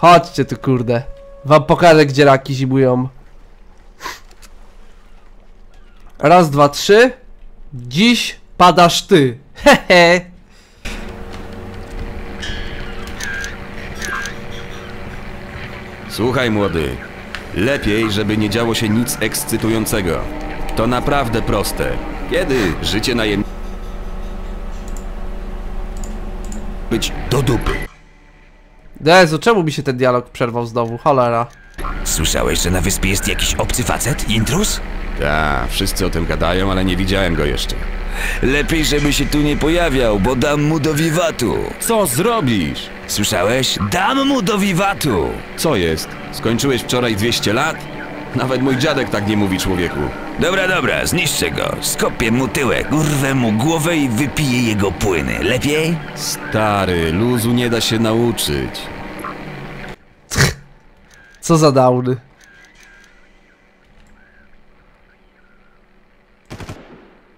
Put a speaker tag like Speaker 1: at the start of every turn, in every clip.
Speaker 1: Chodźcie tu, kurde. Wam pokażę, gdzie raki zimują. Raz, dwa, trzy. Dziś padasz ty. Hehe.
Speaker 2: Słuchaj, młody. Lepiej, żeby nie działo się nic ekscytującego. To naprawdę proste. Kiedy życie najem... być do dupy.
Speaker 1: Jezu, czemu mi się ten dialog przerwał znowu? Cholera.
Speaker 3: Słyszałeś, że na wyspie jest jakiś obcy facet? Intrus?
Speaker 2: Ta, wszyscy o tym gadają, ale nie widziałem go jeszcze.
Speaker 3: Lepiej, żeby się tu nie pojawiał, bo dam mu do wiwatu.
Speaker 2: Co zrobisz?
Speaker 3: Słyszałeś? Dam mu do wiwatu!
Speaker 2: Co jest? Skończyłeś wczoraj 200 lat? Nawet mój dziadek tak nie mówi, człowieku.
Speaker 3: Dobra, dobra, zniszczę go. Skopię mu tyłek, urwę mu głowę i wypiję jego płyny. Lepiej?
Speaker 2: Stary, luzu nie da się nauczyć.
Speaker 1: Co za downy.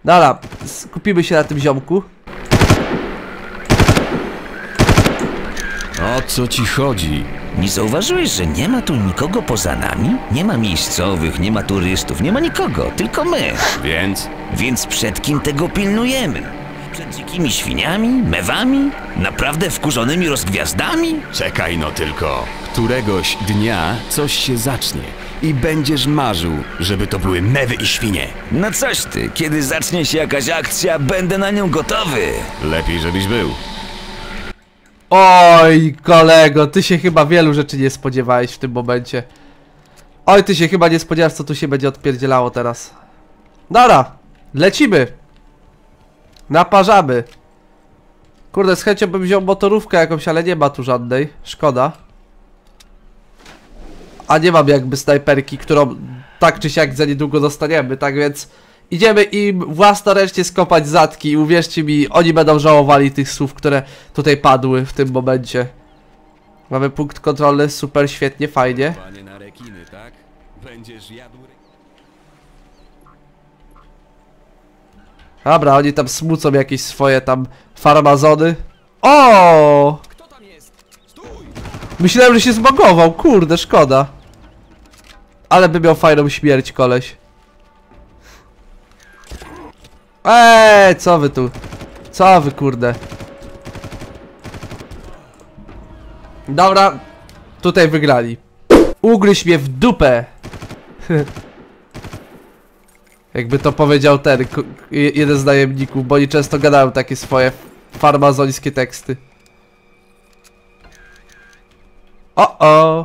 Speaker 1: Dobra, skupimy się na tym ziomku.
Speaker 2: O co ci chodzi?
Speaker 3: Nie zauważyłeś, że nie ma tu nikogo poza nami? Nie ma miejscowych, nie ma turystów, nie ma nikogo, tylko my.
Speaker 2: Więc?
Speaker 3: Więc przed kim tego pilnujemy? Przed dzikimi świniami, mewami, naprawdę wkurzonymi rozgwiazdami?
Speaker 2: Czekaj no tylko. Któregoś dnia coś się zacznie i będziesz marzył, żeby to były mewy i świnie.
Speaker 3: No coś ty, kiedy zacznie się jakaś akcja, będę na nią gotowy.
Speaker 2: Lepiej, żebyś był.
Speaker 1: Oj, kolego, ty się chyba wielu rzeczy nie spodziewałeś w tym momencie. Oj, ty się chyba nie spodziewasz, co tu się będzie odpierdzielało teraz. Dobra, lecimy. Naparzamy. Kurde, z chęcią bym wziął motorówkę jakąś, ale nie ma tu żadnej. Szkoda. A nie mam jakby snajperki, którą tak czy siak za niedługo dostaniemy, tak więc idziemy im własnoręcznie skopać zatki i uwierzcie mi, oni będą żałowali tych słów, które tutaj padły w tym momencie. Mamy punkt kontrolny, super, świetnie, fajnie.
Speaker 2: Tak?
Speaker 1: Dobra, oni tam smucą jakieś swoje tam farmazony. O! Myślałem, że się zbagował, kurde, szkoda. Ale by miał fajną śmierć, koleś. Eee, co wy tu? Co wy, kurde? Dobra, tutaj wygrali. Ugryź mnie w dupę! Jakby to powiedział ten, jeden z najemników, bo oni często gadają takie swoje farmazońskie teksty. O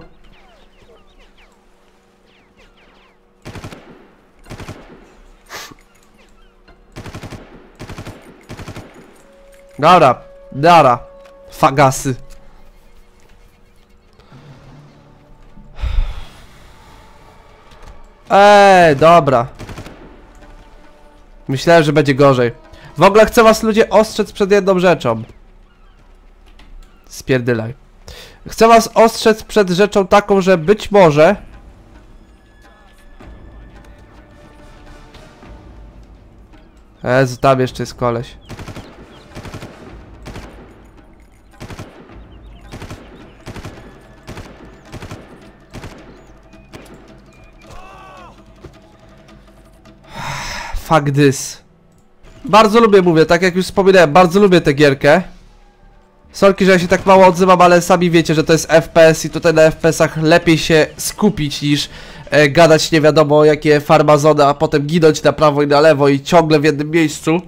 Speaker 1: Dobra, dobra. Fagasy. Ej, dobra. Myślałem, że będzie gorzej. W ogóle chcę was ludzie ostrzec przed jedną rzeczą. Spierdylaj. Chcę was ostrzec przed rzeczą taką, że być może... Jezu, tam jeszcze jest koleś. Fuck this. Bardzo lubię, mówię, tak jak już wspominałem, bardzo lubię tę gierkę. Sorki, że ja się tak mało odzywam, ale sami wiecie, że to jest FPS i tutaj na FPS-ach lepiej się skupić niż e, gadać nie wiadomo jakie farmazony, a potem ginąć na prawo i na lewo i ciągle w jednym miejscu.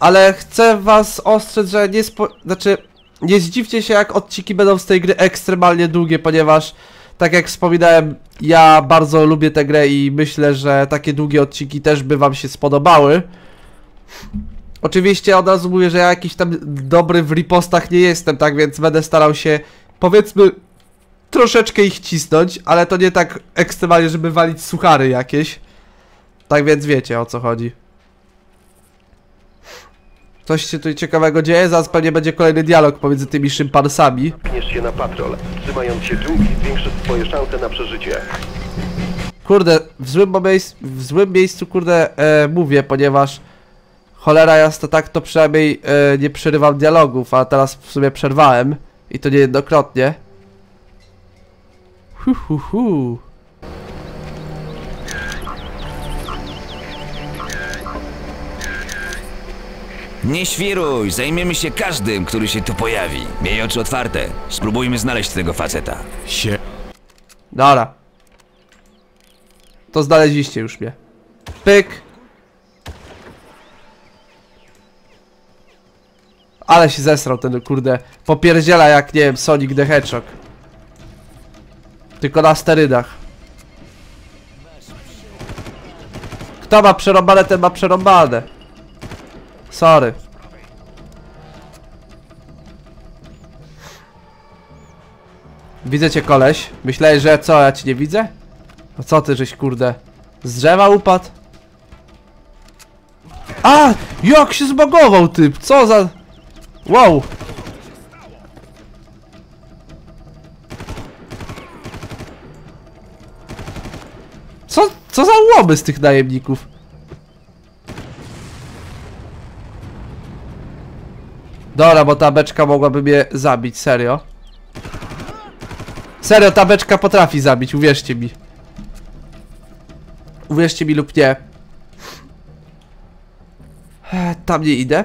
Speaker 1: Ale chcę was ostrzec, że nie spo... Znaczy, nie zdziwcie się jak odcinki będą z tej gry ekstremalnie długie, ponieważ tak jak wspominałem, ja bardzo lubię tę grę i myślę, że takie długie odcinki też by wam się spodobały. Oczywiście od razu mówię, że ja jakiś tam dobry w ripostach nie jestem, tak więc będę starał się, powiedzmy, troszeczkę ich cisnąć, ale to nie tak ekstremalnie, żeby walić suchary jakieś. Tak więc wiecie o co chodzi. Coś się tutaj ciekawego dzieje, zaraz pewnie będzie kolejny dialog pomiędzy tymi szympansami.
Speaker 4: Pniesz się na patrol. Trzymając się dżungli, zwiększysz swoje szanse na przeżycie.
Speaker 1: Kurde, w złym, miejscu, w złym miejscu, kurde, e, mówię, ponieważ cholera jasna, tak to przynajmniej e, nie przerywam dialogów, a teraz w sumie przerwałem i to niejednokrotnie. Hu, hu, hu.
Speaker 3: Nie świruj, zajmiemy się każdym, który się tu pojawi. Miej oczy otwarte. Spróbujmy znaleźć tego faceta.
Speaker 2: Sie...
Speaker 1: Dobra. To znaleźliście już mnie. Pyk. Ale się zesrał ten kurde. Popierdziela jak nie wiem, Sonic the Hedgehog. Tylko na sterydach. Kto ma przerąbane, ten ma przerąbane. Sorry. Widzę cię koleś. Myślałeś, że co, ja cię nie widzę? No co ty, żeś kurde z drzewa upadł? A! Jak się zbagował typ! Co za... Wow! Co, co za łoby z tych najemników? Dobra, bo ta beczka mogłaby mnie zabić, serio. Serio, ta beczka potrafi zabić, uwierzcie mi. Uwierzcie mi lub nie. E, Tam nie idę.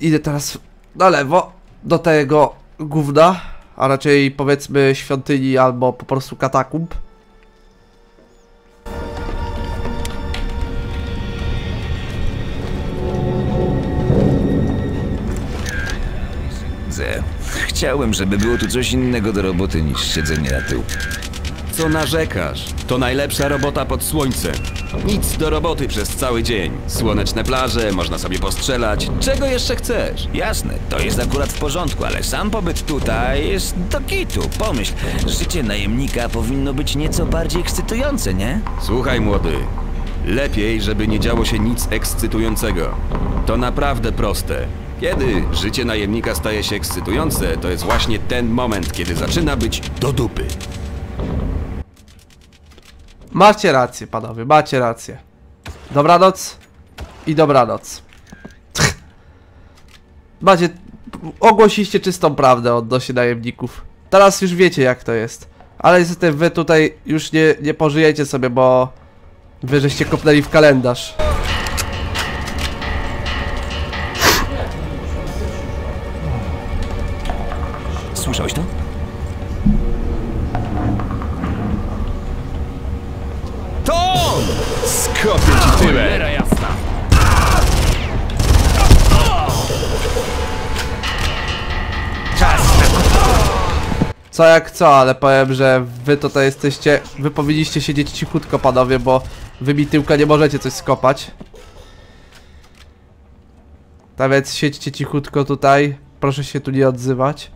Speaker 1: Idę teraz na lewo, do tego gówna, a raczej powiedzmy świątyni albo po prostu katakumb.
Speaker 3: Chciałem, żeby było tu coś innego do roboty niż siedzenie na tył.
Speaker 2: Co narzekasz? To najlepsza robota pod słońcem. Nic do roboty przez cały dzień. Słoneczne plaże, można sobie postrzelać. Czego jeszcze chcesz?
Speaker 3: Jasne, to jest akurat w porządku, ale sam pobyt tutaj jest do kitu. Pomyśl, życie najemnika powinno być nieco bardziej ekscytujące, nie?
Speaker 2: Słuchaj, młody. Lepiej, żeby nie działo się nic ekscytującego. To naprawdę proste. Kiedy życie najemnika staje się ekscytujące, to jest właśnie ten moment, kiedy zaczyna być do dupy.
Speaker 1: Macie rację, panowie, macie rację. Dobranoc i dobranoc. Macie... Ogłosiliście czystą prawdę odnośnie najemników. Teraz już wiecie jak to jest. Ale niestety wy tutaj już nie, nie pożyjecie sobie, bo... Wy żeście kopnęli w kalendarz.
Speaker 3: Słyszałeś to?
Speaker 2: Tom! Skopię ci tyłek!
Speaker 1: Co jak co, ale powiem, że wy tutaj jesteście... Wy powinniście siedzieć cichutko, panowie, bo wy mi tyłka nie możecie coś skopać. Tak więc siedźcie cichutko tutaj. Proszę się tu nie odzywać.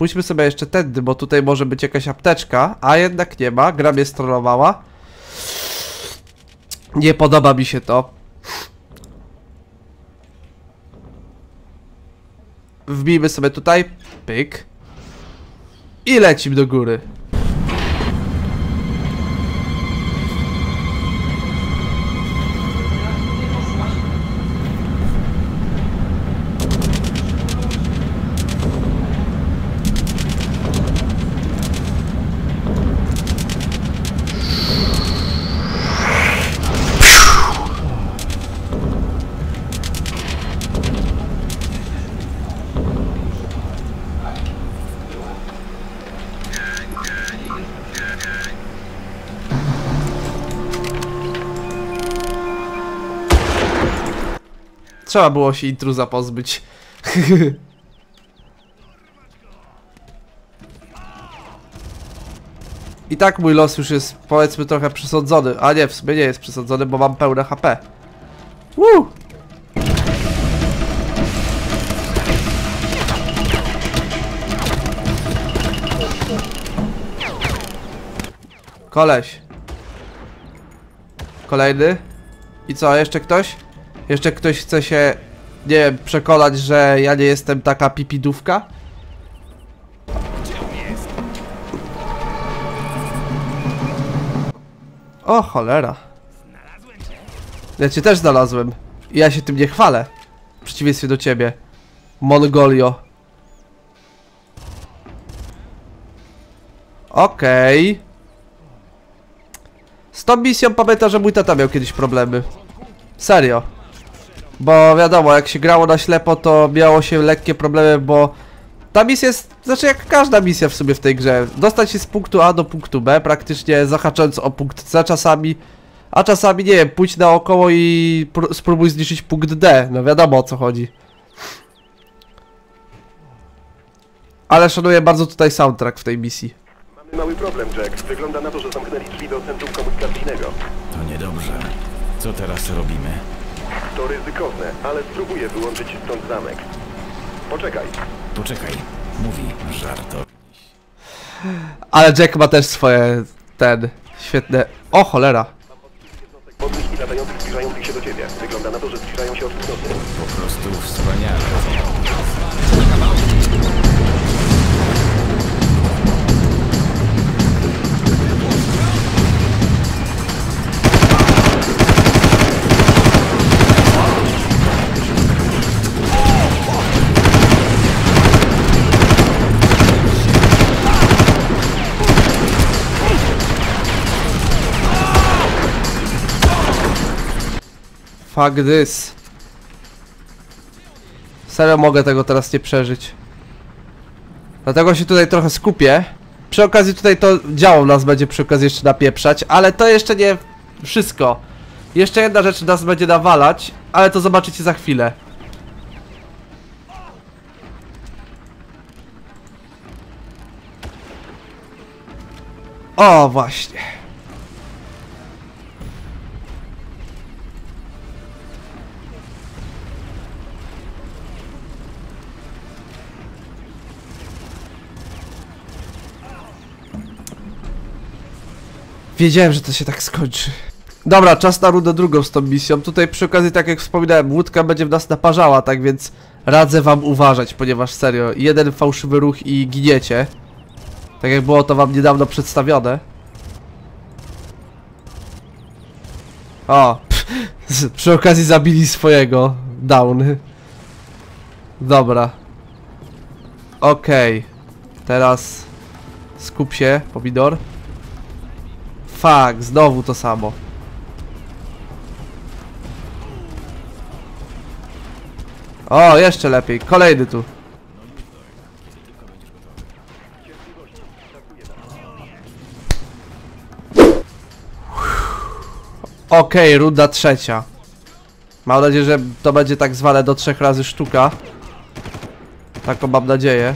Speaker 1: Pójdźmy sobie jeszcze tędy, bo tutaj może być jakaś apteczka, a jednak nie ma. Gra mnie strollowała. Nie podoba mi się to. Wbijmy sobie tutaj. Pyk. I lecimy do góry. Trzeba było się intruza pozbyć. I tak mój los już jest powiedzmy trochę przesądzony. A nie, w sumie nie jest przesądzony, bo mam pełne HP. Woo! Koleś. Kolejny. I co, jeszcze ktoś? Jeszcze ktoś chce się, nie wiem, przekonać, że ja nie jestem taka pipidówka? O cholera. Ja cię też znalazłem. I ja się tym nie chwalę. W przeciwieństwie do ciebie. Mongolio. Okej. Z tą misją pamiętam, że mój tata miał kiedyś problemy. Serio. Bo wiadomo, jak się grało na ślepo, to miało się lekkie problemy, bo ta misja jest, znaczy jak każda misja w sobie w tej grze. Dostać się z punktu A do punktu B, praktycznie zahaczając o punkt C czasami. A czasami, nie wiem, pójdź naokoło i pró- spróbuj zniszczyć punkt D. No wiadomo o co chodzi. Ale szanuję bardzo tutaj soundtrack w tej misji.
Speaker 4: Mamy mały problem, Jack. Wygląda na to, że zamknęli drzwi do centrum komunikacyjnego.
Speaker 3: To niedobrze. Co teraz robimy?
Speaker 4: To ryzykowne, ale spróbuję wyłączyć stąd zamek. Poczekaj.
Speaker 3: Poczekaj. Mówi żarto.
Speaker 1: Ale Jack ma też swoje, ten, świetne... O cholera.
Speaker 4: Podnieś i latających zbliżających się do ciebie. Wygląda na to, że zbliżają się od północy.
Speaker 3: Po prostu wspaniale.
Speaker 1: Fuck this. Serio mogę tego teraz nie przeżyć. Dlatego się tutaj trochę skupię. Przy okazji tutaj to działo nas będzie przy okazji jeszcze napieprzać, ale to jeszcze nie wszystko. Jeszcze jedna rzecz nas będzie nawalać, ale to zobaczycie za chwilę. O, właśnie. Wiedziałem, że to się tak skończy. Dobra, czas na rundę drugą z tą misją. Tutaj przy okazji, tak jak wspominałem, łódka będzie w nas naparzała, tak więc radzę wam uważać, ponieważ serio, jeden fałszywy ruch i giniecie. Tak jak było to wam niedawno przedstawione. O, przy okazji zabili swojego. Down. Dobra. Okej. Teraz skup się, pomidor. Fuck, znowu to samo. O, jeszcze lepiej. Kolejny tu. Okej, runda trzecia. Mam nadzieję, że to będzie tak zwane do trzech razy sztuka. Taką mam nadzieję.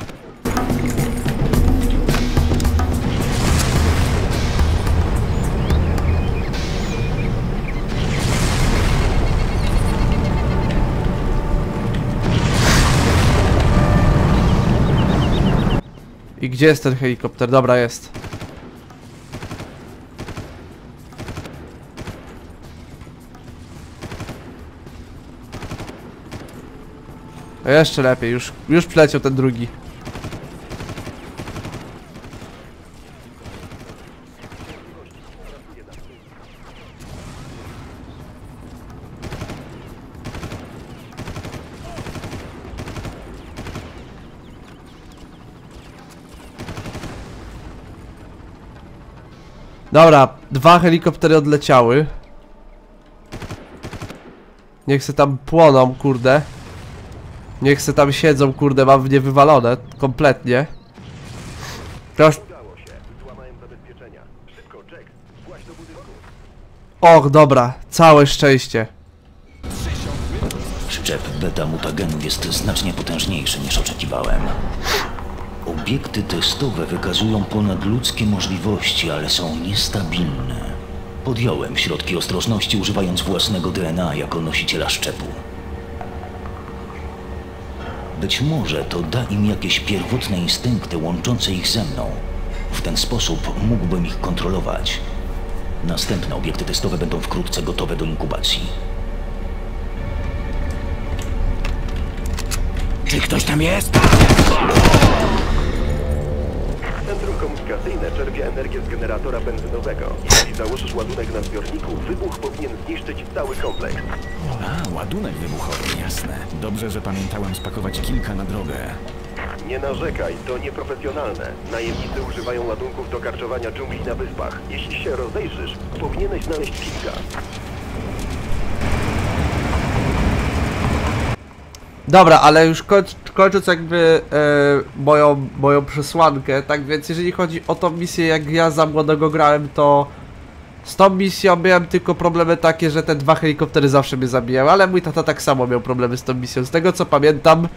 Speaker 1: I gdzie jest ten helikopter? Dobra, jest. Jeszcze lepiej, już, już przyleciał ten drugi. Dobra, dwa helikoptery odleciały. Niech se tam płoną, kurde. Niech se tam siedzą, kurde, mam w nie wywalone, kompletnie. Teraz... Och, dobra, całe szczęście.
Speaker 5: Szczep beta-mutagenu jest znacznie potężniejszy niż oczekiwałem. Obiekty testowe wykazują ponadludzkie możliwości, ale są niestabilne. Podjąłem środki ostrożności używając własnego DNA jako nosiciela szczepu. Być może to da im jakieś pierwotne instynkty łączące ich ze mną. W ten sposób mógłbym ich kontrolować. Następne obiekty testowe będą wkrótce gotowe do inkubacji.
Speaker 3: Czy ktoś tam jest?
Speaker 4: Komunikacyjne czerpie energię z generatora benzynowego. Jeśli założysz ładunek na zbiorniku, wybuch powinien zniszczyć cały kompleks.
Speaker 3: A, ładunek wybuchowy, jasne. Dobrze, że pamiętałem spakować kilka na drogę.
Speaker 4: Nie narzekaj, to nieprofesjonalne. Najemnicy używają ładunków do karczowania dżungli na wyspach. Jeśli się rozejrzysz, powinieneś znaleźć kilka.
Speaker 1: Dobra, ale już kończ, kończąc jakby e, moją, moją przesłankę, tak więc jeżeli chodzi o tą misję, jak ja za młodego grałem, to z tą misją miałem tylko problemy takie, że te dwa helikoptery zawsze mnie zabijały, ale mój tata tak samo miał problemy z tą misją, z tego co pamiętam.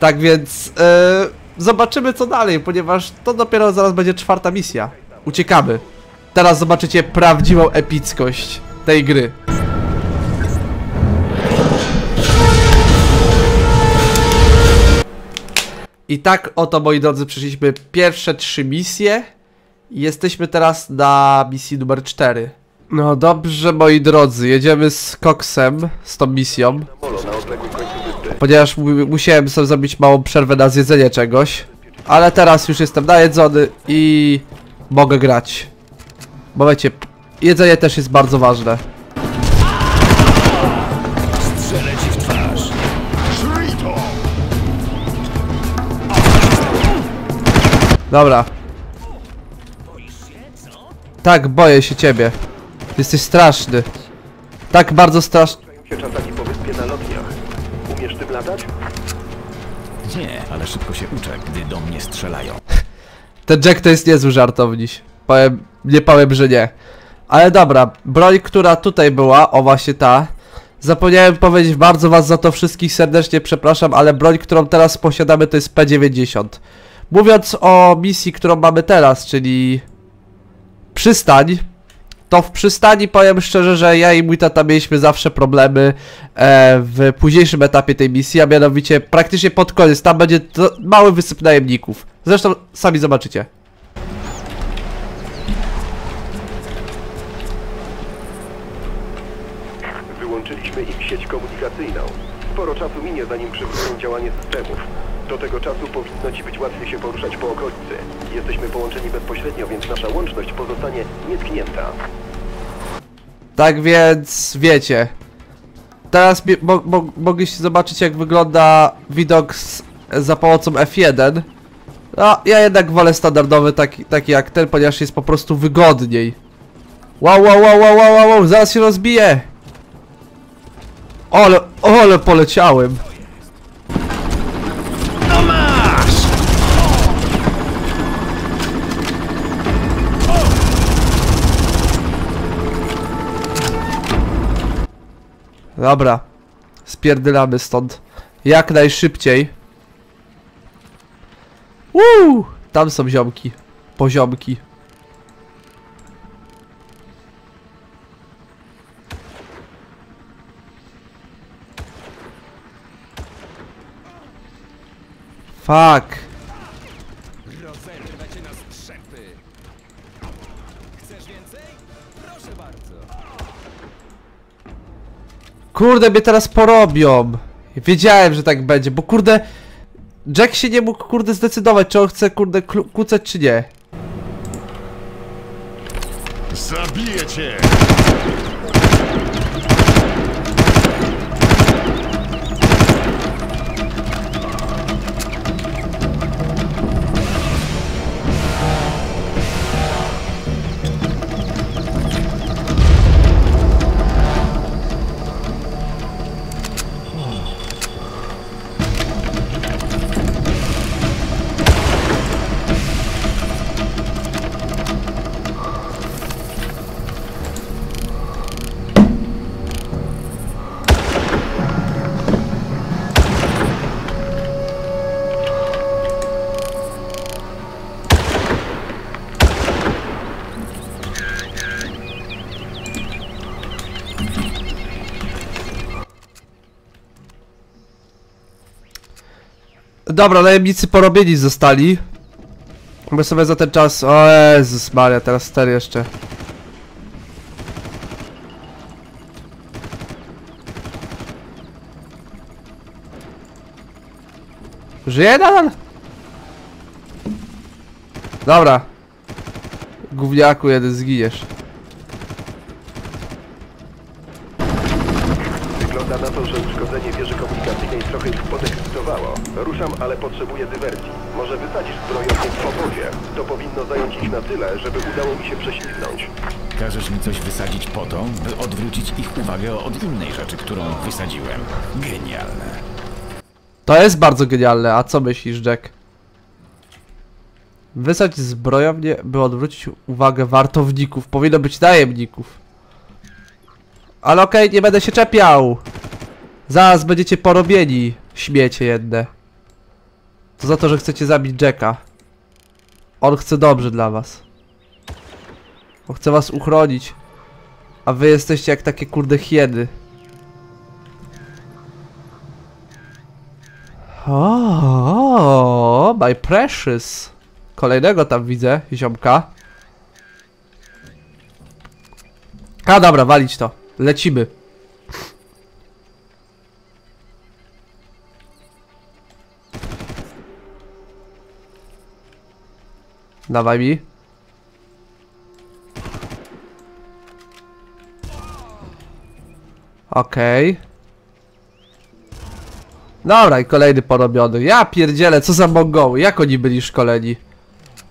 Speaker 1: Tak więc e, zobaczymy co dalej, ponieważ to dopiero zaraz będzie czwarta misja. Uciekamy. Teraz zobaczycie prawdziwą epickość tej gry. I tak oto, moi drodzy, przeszliśmy pierwsze trzy misje. Jesteśmy teraz na misji numer 4. No dobrze, moi drodzy, jedziemy z Coxem, z tą misją. Ponieważ mu- musiałem sobie zrobić małą przerwę na zjedzenie czegoś. Ale teraz już jestem najedzony i mogę grać. Bo wiecie, jedzenie też jest bardzo ważne. Dobra. Tak, boję się ciebie. Jesteś straszny. Tak bardzo straszny.
Speaker 4: się czasami po wyspie na lotniach. Umiesz tym latać?
Speaker 3: Nie, ale szybko się uczę, gdy do mnie strzelają.
Speaker 1: Ten Jack to jest niezły żartowniś. Powiem, nie powiem, że nie. Ale dobra, broń, która tutaj była, o właśnie ta. Zapomniałem powiedzieć, bardzo was za to wszystkich serdecznie przepraszam, ale broń, którą teraz posiadamy to jest P90. Mówiąc o misji, którą mamy teraz, czyli przystań, to w przystani powiem szczerze, że ja i mój tata mieliśmy zawsze problemy e, w późniejszym etapie tej misji, a mianowicie praktycznie pod koniec, tam będzie mały wysyp najemników. Zresztą sami zobaczycie.
Speaker 4: Wyłączyliśmy im sieć komunikacyjną. Sporo czasu minie, zanim przywrócą działanie systemów. Do tego czasu powinno ci być łatwiej się poruszać po okolicy. Jesteśmy połączeni bezpośrednio, więc nasza łączność pozostanie nietknięta.
Speaker 1: Tak więc wiecie. Teraz mo mo mogliście zobaczyć jak wygląda widok z, za pomocą F1. No, ja jednak wolę standardowy taki, taki jak ten, ponieważ jest po prostu wygodniej. Wow, wow, wow, wow, wow, wow, zaraz się rozbije. Ale, ale poleciałem. Dobra. Spierdylamy stąd. Jak najszybciej. Woo! Tam są ziomki. Poziomki. Fuck. Kurde, mnie teraz porobią. Wiedziałem, że tak będzie, bo kurde... Jack się nie mógł kurde zdecydować, czy on chce kurde kucać, czy nie.
Speaker 6: Zabiję cię!
Speaker 1: Dobra, najemnicy porobieni zostali. My sobie za ten czas... O Jezus Maria, teraz ten jeszcze. Żyje nadal? Dobra. Gówniaku jeden zginiesz.
Speaker 4: Tyle, żeby udało mi się prześlizgnąć.
Speaker 7: Każesz mi coś wysadzić po to, by odwrócić ich uwagę od innej rzeczy, którą wysadziłem. Genialne.
Speaker 1: To jest bardzo genialne, a co myślisz, Jack? Wysać zbrojownię, by odwrócić uwagę wartowników. Powinno być najemników. Ale okej, nie będę się czepiał. Zaraz będziecie porobieni, śmiecie jedne. To za to, że chcecie zabić Jacka. On chce dobrze dla was. On chce was uchronić. A wy jesteście jak takie kurde hieny. O, my precious. Kolejnego tam widzę, ziomka. A dobra, walić to. Lecimy. Dawaj mi. Okej. Dobra, i kolejny porobiony. Ja pierdzielę, co za mongoły. Jak oni byli szkoleni?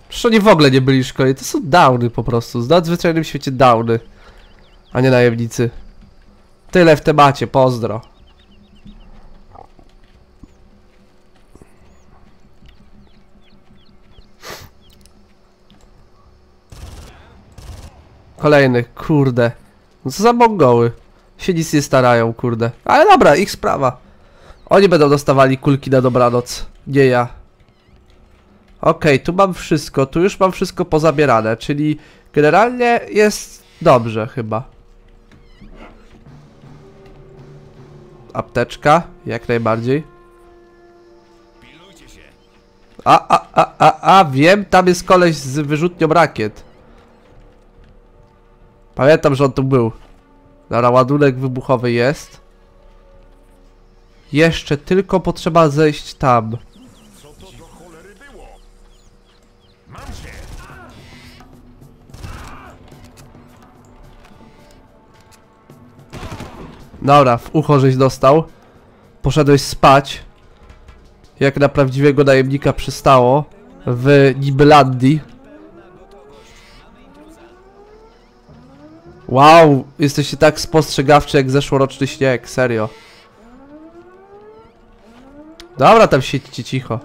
Speaker 1: Przecież oni w ogóle nie byli szkoleni. To są downy po prostu. W nadzwyczajnym świecie downy. A nie najemnicy. Tyle w temacie, pozdro. Kolejny, kurde. No co za mongoły. Się nic nie starają, kurde. Ale dobra, ich sprawa. Oni będą dostawali kulki na dobranoc. Nie ja. Okej, tu mam wszystko. Tu już mam wszystko pozabierane, czyli generalnie jest dobrze chyba. Apteczka, jak najbardziej. A, a, a, a, a, wiem, tam jest koleś z wyrzutnią rakiet. Pamiętam, że on tu był. Dobra, ładunek wybuchowy jest. Jeszcze tylko potrzeba zejść tam. Dobra, w ucho żeś dostał. Poszedłeś spać. Jak na prawdziwego najemnika przystało. W Nibelandii. Wow, jesteście tak spostrzegawczy jak zeszłoroczny śnieg, serio. Dobra, tam siedźcie cicho.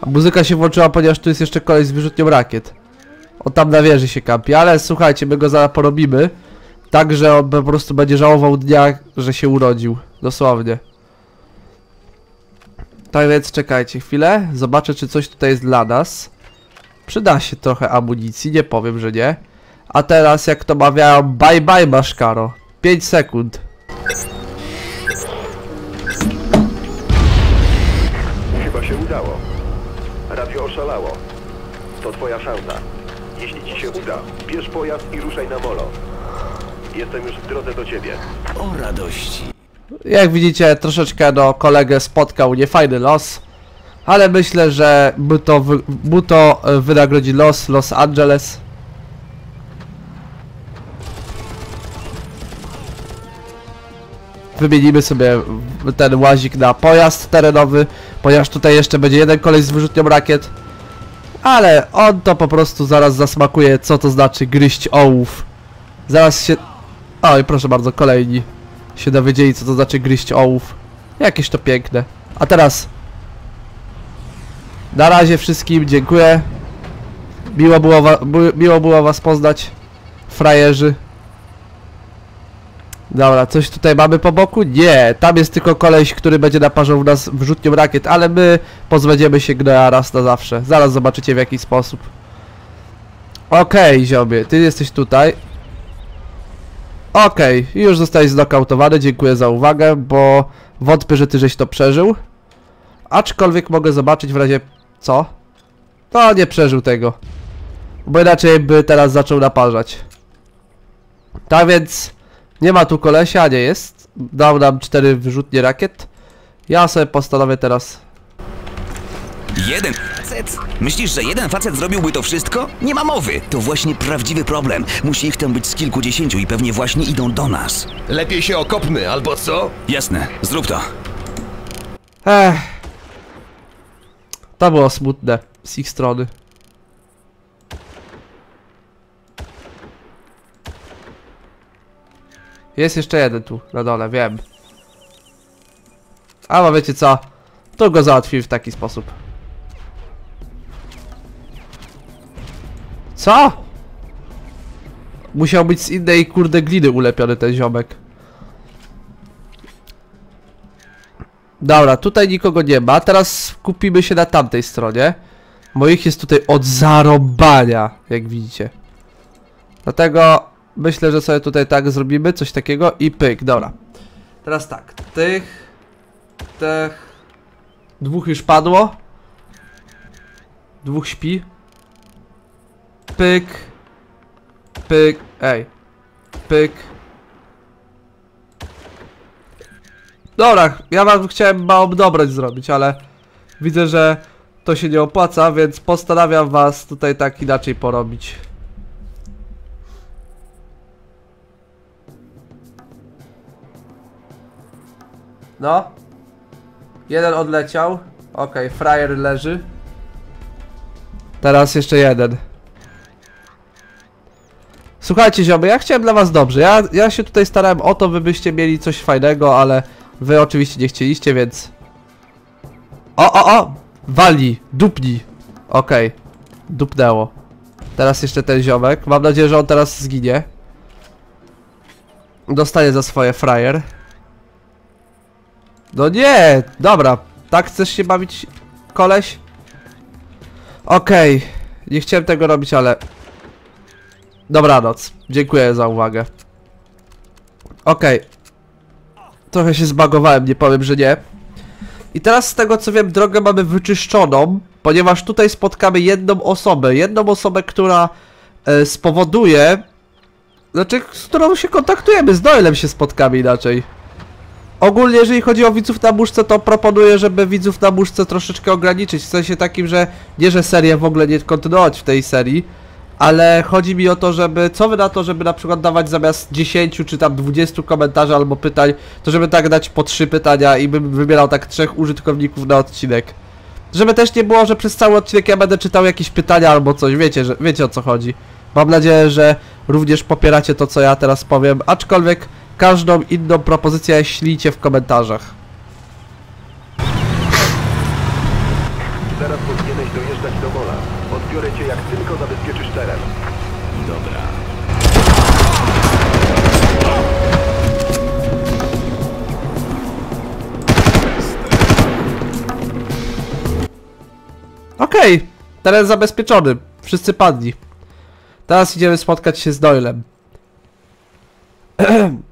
Speaker 1: A muzyka się włączyła, ponieważ tu jest jeszcze koleś z wyrzutnią rakiet. On tam na wieży się kampi, ale słuchajcie, my go zaraz porobimy. Tak, że on po prostu będzie żałował dnia, że się urodził. Dosłownie. Tak więc czekajcie chwilę. Zobaczę, czy coś tutaj jest dla nas. Przyda się trochę amunicji, nie powiem, że nie. A teraz, jak to mawiają, bye bye Maszkaro. 5 sekund.
Speaker 4: Chyba się udało. Radio oszalało. To twoja szansa. Jeśli ci się uda, bierz pojazd i ruszaj na molo. Jestem już w drodze do ciebie.
Speaker 3: O radości.
Speaker 1: Jak widzicie, troszeczkę no kolegę spotkał niefajny los. Ale myślę, że mu to, wy, mu to e, wynagrodzi los Los Angeles. Wymienimy sobie ten łazik na pojazd terenowy, ponieważ tutaj jeszcze będzie jeden koleś z wyrzutnią rakiet. Ale on to po prostu zaraz zasmakuje, co to znaczy gryźć ołów. Zaraz się... Oj, proszę bardzo, kolejni się dowiedzieli, co to znaczy gryźć ołów. Jakieś to piękne. A teraz... Na razie wszystkim, dziękuję. Miło było, wa- miło było was poznać, frajerzy. Dobra, coś tutaj mamy po boku? Nie, tam jest tylko koleś, który będzie naparzał w nas wrzutnią rakiet, ale my pozbędziemy się gnoja raz na zawsze. Zaraz zobaczycie w jaki sposób. Okej, ziomie, ty jesteś tutaj. Okej, już zostałeś znokautowany, dziękuję za uwagę, bo wątpię, że ty żeś to przeżył. Aczkolwiek mogę zobaczyć w razie... Co? To nie przeżył tego. Bo inaczej by teraz zaczął naparzać. Tak więc... Nie ma tu kolesia, nie jest. Dał nam cztery wyrzutnie rakiet. Ja sobie postanowię teraz...
Speaker 3: Jeden. facet? Myślisz, że jeden facet zrobiłby to wszystko? Nie ma mowy. To właśnie prawdziwy problem. Musi ich tam być z kilkudziesięciu i pewnie właśnie idą do nas.
Speaker 6: Lepiej się okopmy, albo co?
Speaker 3: Jasne, zrób to.
Speaker 1: Ech. To było smutne z ich strony. Jest jeszcze jeden tu na dole, wiem. Ale wiecie co? To go załatwił w taki sposób. Co? Musiał być z innej kurde gliny ulepiony ten ziomek. Dobra, tutaj nikogo nie ma. Teraz kupimy się na tamtej stronie. Moich jest tutaj od zarobania, jak widzicie. Dlatego myślę, że sobie tutaj tak zrobimy, coś takiego i pyk, dobra. Teraz tak, tych, tych, dwóch już padło. Dwóch śpi. Pyk, pyk, ej, pyk. Dobra, ja wam chciałem małą dobroć zrobić, ale widzę, że to się nie opłaca, więc postanawiam was tutaj tak inaczej porobić. No. Jeden odleciał. Okej, frajer leży. Teraz jeszcze jeden. Słuchajcie ziomy, ja chciałem dla was dobrze. Ja, ja się tutaj starałem o to, wy byście mieli coś fajnego, ale wy oczywiście nie chcieliście, więc... O, o, o! Wali, dupni. Okej, dupnęło. Teraz jeszcze ten ziomek. Mam nadzieję, że on teraz zginie. Dostanie za swoje frajer. No nie! Dobra, tak chcesz się bawić, koleś? Okej, nie chciałem tego robić, ale... Dobranoc. Dziękuję za uwagę. Okej. Trochę się zbagowałem, nie powiem, że nie. I teraz z tego co wiem, drogę mamy wyczyszczoną, ponieważ tutaj spotkamy jedną osobę. Jedną osobę, która e, spowoduje... Znaczy, z którą się kontaktujemy, z Doylem się spotkamy inaczej. Ogólnie, jeżeli chodzi o widzów na muszce, to proponuję, żeby widzów na muszce troszeczkę ograniczyć. W sensie takim, że nie, że serię w ogóle nie kontynuować w tej serii, ale chodzi mi o to, żeby, co wy na to, żeby na przykład dawać zamiast 10 czy tam 20 komentarzy albo pytań, to żeby tak dać po 3 pytania i bym wybierał tak trzech użytkowników na odcinek. Żeby też nie było, że przez cały odcinek ja będę czytał jakieś pytania albo coś, wiecie, że wiecie o co chodzi. Mam nadzieję, że również popieracie to, co ja teraz powiem, aczkolwiek każdą inną propozycję ślijcie w komentarzach.
Speaker 4: Zaraz powinieneś dojeżdżać do mola. Odbiorę cię jak tylko zabezpieczysz teren.
Speaker 7: Dobra.
Speaker 1: Okej, teren zabezpieczony. Wszyscy padli. Teraz idziemy spotkać się z Doylem.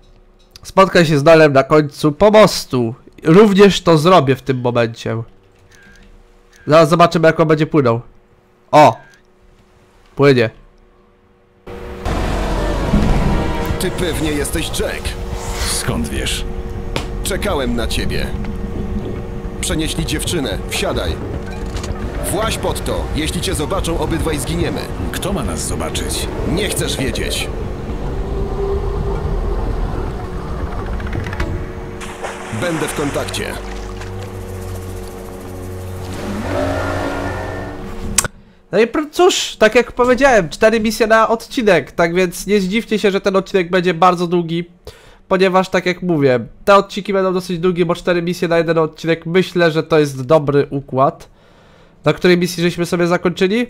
Speaker 1: Spotkaj się z Doylem na końcu pomostu. Również to zrobię w tym momencie. Zaraz zobaczymy jak on będzie płynął. O! Płynie.
Speaker 6: Ty pewnie jesteś Jack.
Speaker 7: Skąd wiesz?
Speaker 6: Czekałem na ciebie. Przenieśli dziewczynę. Wsiadaj. Właź pod to. Jeśli cię zobaczą, obydwaj zginiemy.
Speaker 7: Kto ma nas zobaczyć?
Speaker 6: Nie chcesz wiedzieć. Będę w kontakcie.
Speaker 1: No i cóż, tak jak powiedziałem, cztery misje na odcinek, tak więc nie zdziwcie się, że ten odcinek będzie bardzo długi, ponieważ tak jak mówię, te odcinki będą dosyć długie, bo cztery misje na jeden odcinek, myślę, że to jest dobry układ. Na której misji żeśmy sobie zakończyli?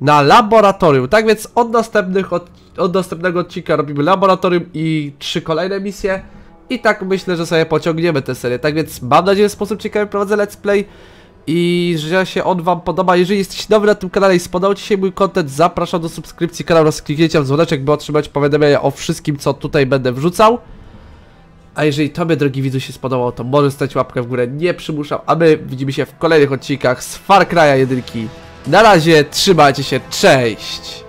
Speaker 1: Na laboratorium, tak więc od następnych, od, od następnego odcinka robimy laboratorium i trzy kolejne misje. I tak myślę, że sobie pociągniemy tę serię. Tak więc mam nadzieję, że w sposób ciekawy prowadzę let's play i że się on wam podoba. Jeżeli jesteście nowy na tym kanale i spodobał ci się mój content, zapraszam do subskrypcji kanału oraz kliknięcia w dzwoneczek, by otrzymać powiadomienia o wszystkim, co tutaj będę wrzucał. A jeżeli tobie, drogi widzu, się spodobało, to możesz stać łapkę w górę, nie przymuszam, a my widzimy się w kolejnych odcinkach z Far Cry'a 1. Na razie, trzymajcie się, cześć!